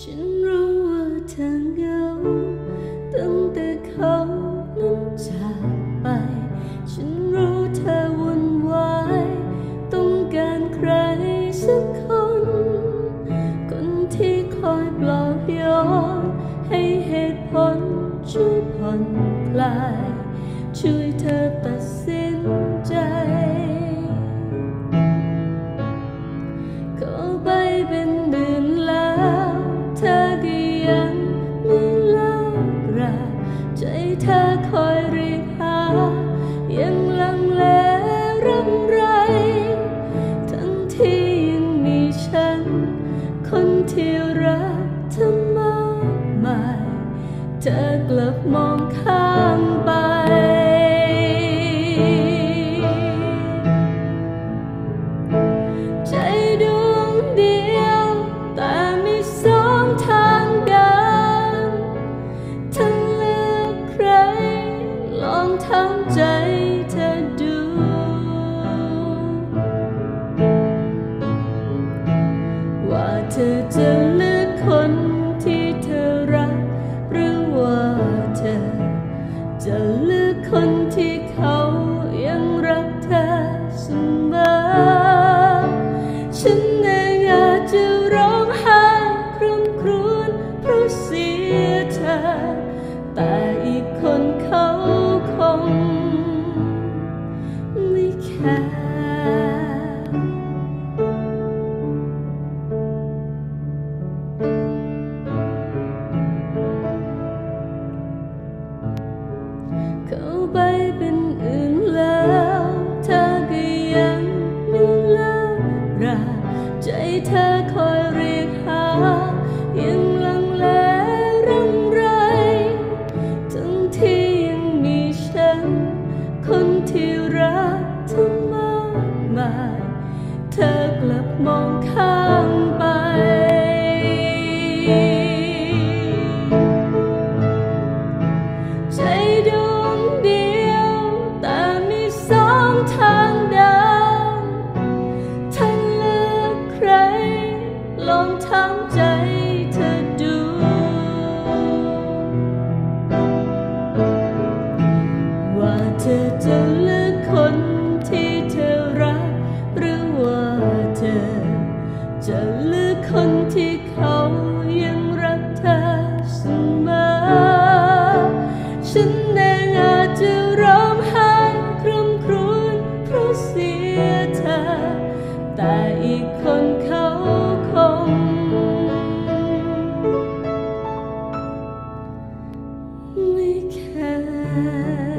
ฉันรู้ว่าเธอเหงาตั้งแต่เขานั้นจากไป ฉันรู้เธอวุ่นวายต้องการใครสักคน คนที่คอยปลอบโยนให้เหตุผลช่วยผ่อนคลาย ช่วยเธอตัดสิน คอยรีหายังลังเลรำไร ทั้งที่ยังมีฉัน คนที่รักเธอมากมายเธอกลั ว่า มองข้างไป ใจดวงเดียว แต่มีสองทางเดินถ้าเลือกใคร ลองถามใจเธอดู time